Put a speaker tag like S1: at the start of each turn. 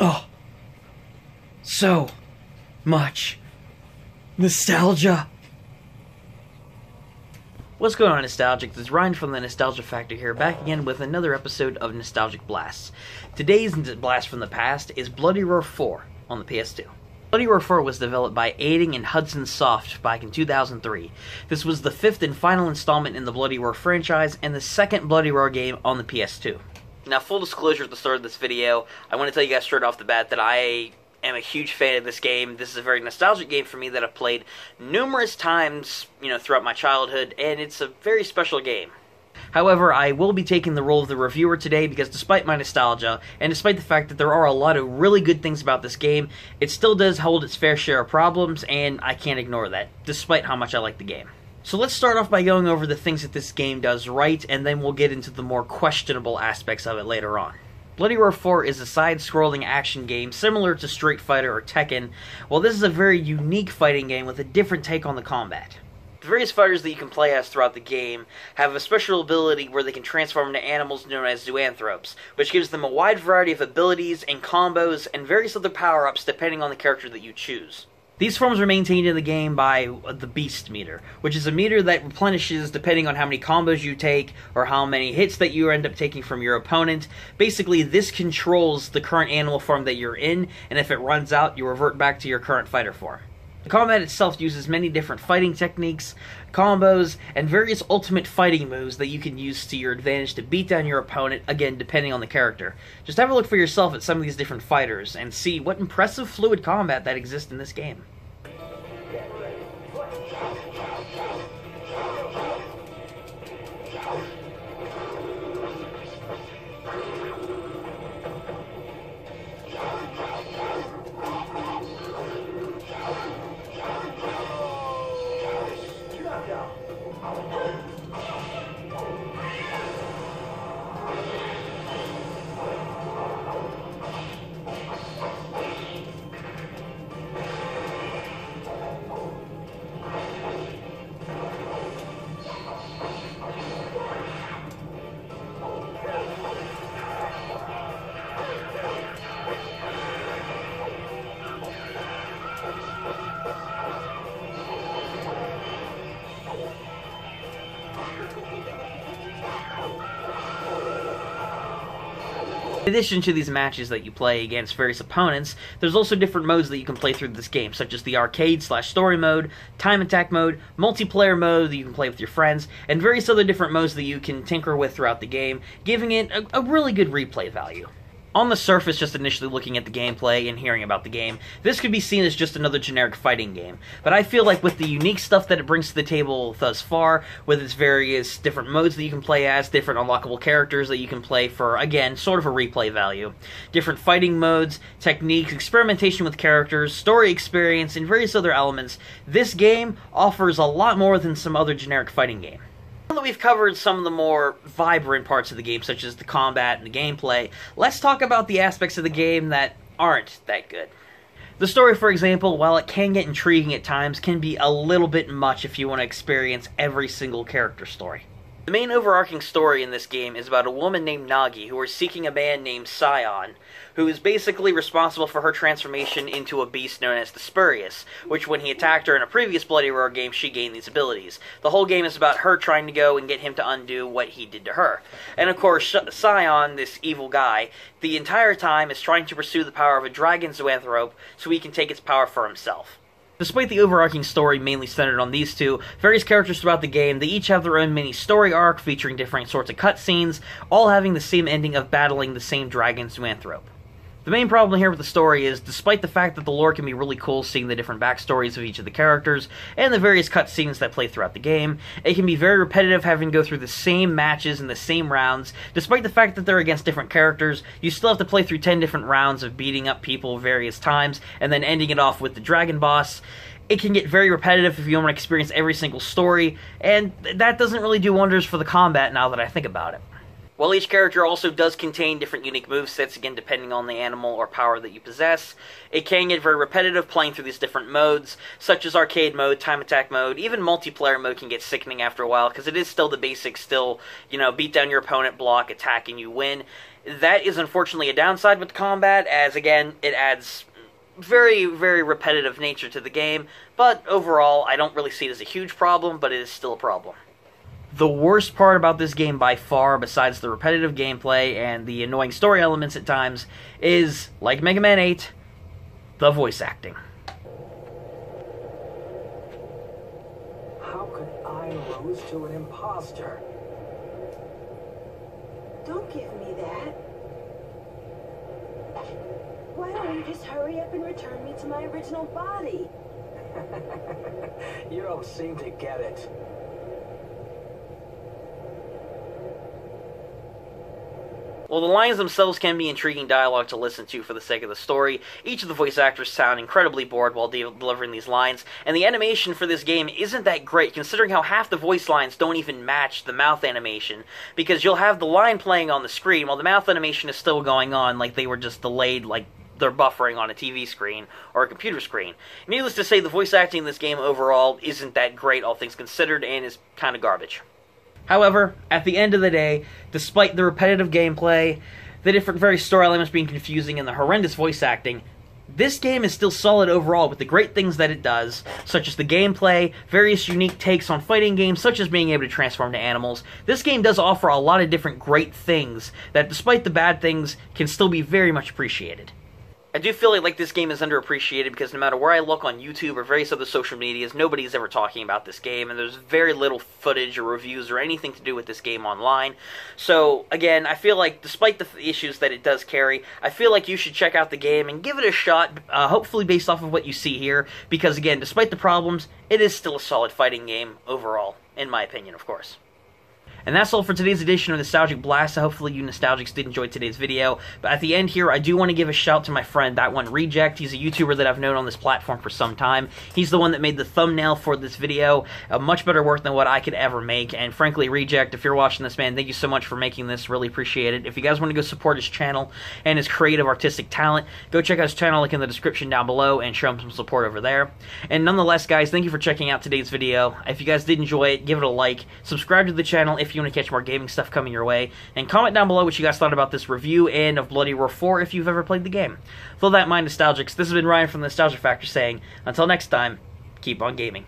S1: Oh, so much nostalgia. What's going on, Nostalgic? This is Ryan from the Nostalgia Factor here, back again with another episode of Nostalgic Blasts. Today's blast from the past is Bloody Roar 4 on the PS2. Bloody Roar 4 was developed by Eighting and Hudson Soft back in 2003. This was the fifth and final installment in the Bloody Roar franchise and the second Bloody Roar game on the PS2. Now, full disclosure at the start of this video, I want to tell you guys straight off the bat that I am a huge fan of this game. This is a very nostalgic game for me that I've played numerous times, you know, throughout my childhood, and it's a very special game. However, I will be taking the role of the reviewer today because despite my nostalgia, and despite the fact that there are a lot of really good things about this game, it still does hold its fair share of problems, and I can't ignore that, despite how much I like the game. So let's start off by going over the things that this game does right, and then we'll get into the more questionable aspects of it later on. Bloody Roar 4 is a side-scrolling action game similar to Street Fighter or Tekken, while this is a very unique fighting game with a different take on the combat. The various fighters that you can play as throughout the game have a special ability where they can transform into animals known as zoanthropes, which gives them a wide variety of abilities and combos and various other power-ups depending on the character that you choose. These forms are maintained in the game by the Beast meter, which is a meter that replenishes depending on how many combos you take or how many hits that you end up taking from your opponent. Basically, this controls the current animal form that you're in, and if it runs out, you revert back to your current fighter form. The combat itself uses many different fighting techniques, combos, and various ultimate fighting moves that you can use to your advantage to beat down your opponent, again, depending on the character. Just have a look for yourself at some of these different fighters and see what impressive fluid combat that exists in this game. In addition to these matches that you play against various opponents, there's also different modes that you can play through this game, such as the arcade slash story mode, time attack mode, multiplayer mode that you can play with your friends, and various other different modes that you can tinker with throughout the game, giving it a, a really good replay value. On the surface, just initially looking at the gameplay and hearing about the game, this could be seen as just another generic fighting game. But I feel like with the unique stuff that it brings to the table thus far, with its various different modes that you can play as, different unlockable characters that you can play for, again, sort of a replay value, different fighting modes, techniques, experimentation with characters, story experience, and various other elements, this game offers a lot more than some other generic fighting game. Now that we've covered some of the more vibrant parts of the game, such as the combat and the gameplay, let's talk about the aspects of the game that aren't that good. The story, for example, while it can get intriguing at times, can be a little bit much if you want to experience every single character story. The main overarching story in this game is about a woman named Nagi who is seeking a man named Sion, who is basically responsible for her transformation into a beast known as the Spurious, which when he attacked her in a previous Bloody Roar game, she gained these abilities. The whole game is about her trying to go and get him to undo what he did to her. And of course, Sion, this evil guy, the entire time is trying to pursue the power of a dragon zoanthrope so he can take its power for himself. Despite the overarching story mainly centered on these two, various characters throughout the game, they each have their own mini story arc featuring different sorts of cutscenes, all having the same ending of battling the same dragon Zoanthrope. The main problem here with the story is, despite the fact that the lore can be really cool seeing the different backstories of each of the characters, and the various cutscenes that play throughout the game, it can be very repetitive having to go through the same matches and the same rounds. Despite the fact that they're against different characters, you still have to play through 10 different rounds of beating up people various times, and then ending it off with the dragon boss it can get very repetitive if you want to experience every single story, and that doesn't really do wonders for the combat now that I think about it. While each character also does contain different unique move sets, again, depending on the animal or power that you possess, it can get very repetitive playing through these different modes, such as arcade mode, time attack mode, even multiplayer mode can get sickening after a while, because it is still the basic, still, you know, beat down your opponent, block, attack, and you win. That is unfortunately a downside with combat, as again, it adds very, very repetitive nature to the game, but overall, I don't really see it as a huge problem, but it is still a problem. The worst part about this game by far, besides the repetitive gameplay and the annoying story elements at times, is, like Mega Man 8, the voice acting.
S2: How could I lose to an imposter?
S3: Don't give me that. Why don't you just hurry up and return me to my original body?
S2: you don't seem to get it.
S1: While the lines themselves can be intriguing dialogue to listen to for the sake of the story, each of the voice actors sound incredibly bored while de- delivering these lines, and the animation for this game isn't that great considering how half the voice lines don't even match the mouth animation, because you'll have the line playing on the screen while the mouth animation is still going on like they were just delayed like they're buffering on a TV screen or a computer screen. Needless to say, the voice acting in this game overall isn't that great, all things considered, and is kind of garbage. However, at the end of the day, despite the repetitive gameplay, the different various story elements being confusing, and the horrendous voice acting, this game is still solid overall with the great things that it does, such as the gameplay, various unique takes on fighting games, such as being able to transform to animals. This game does offer a lot of different great things that, despite the bad things, can still be very much appreciated. I do feel like, like this game is underappreciated because no matter where I look on YouTube or various other social medias, nobody's ever talking about this game, and there's very little footage or reviews or anything to do with this game online. So, again, I feel like despite the issues that it does carry, I feel like you should check out the game and give it a shot, uh, hopefully based off of what you see here, because, again, despite the problems, it is still a solid fighting game overall, in my opinion, of course. And that's all for today's edition of Nostalgic Blast. Hopefully you nostalgics did enjoy today's video. But at the end here, I do want to give a shout to my friend, That One Reject. He's a YouTuber that I've known on this platform for some time. He's the one that made the thumbnail for this video. A much better work than what I could ever make. And frankly, Reject, if you're watching this, man, thank you so much for making this. Really appreciate it. If you guys want to go support his channel and his creative artistic talent, go check out his channel, link in the description down below, and show him some support over there. And nonetheless, guys, thank you for checking out today's video. If you guys did enjoy it, give it a like. Subscribe to the channel if you want to catch more gaming stuff coming your way. And comment down below what you guys thought about this review and of Bloody Roar 4 if you've ever played the game. With that in mind, Nostalgics, this has been Ryan from the Nostalgia Factor saying, until next time, keep on gaming.